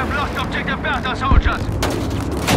have lost objective Bertha, soldiers.